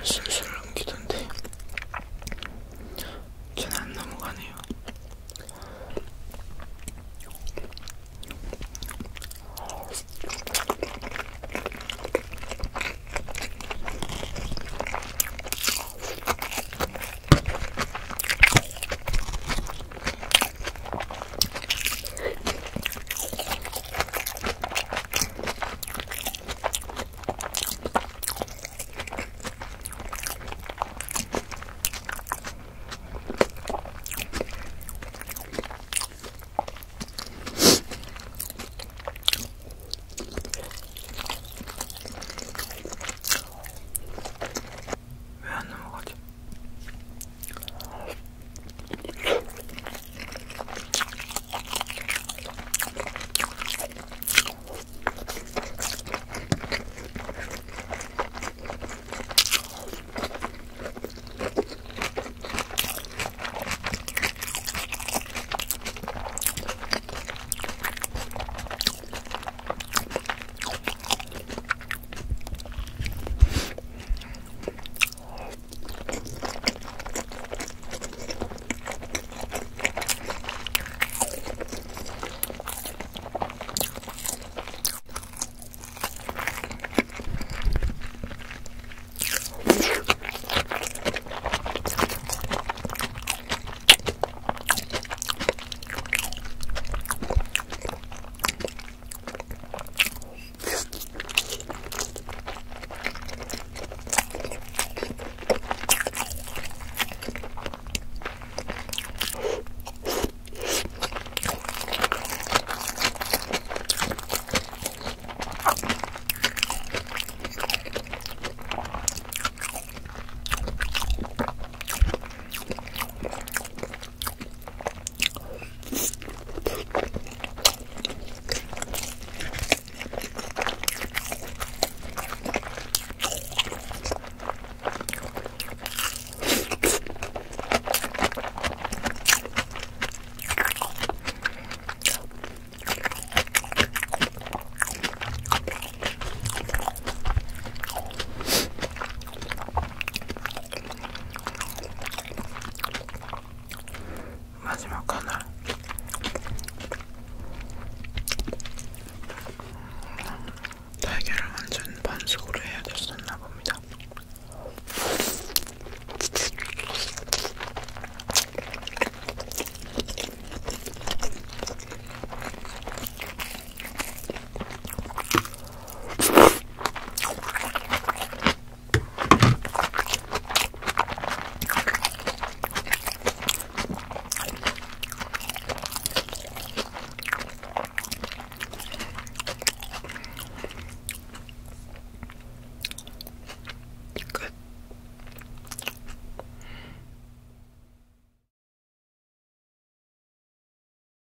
Yes.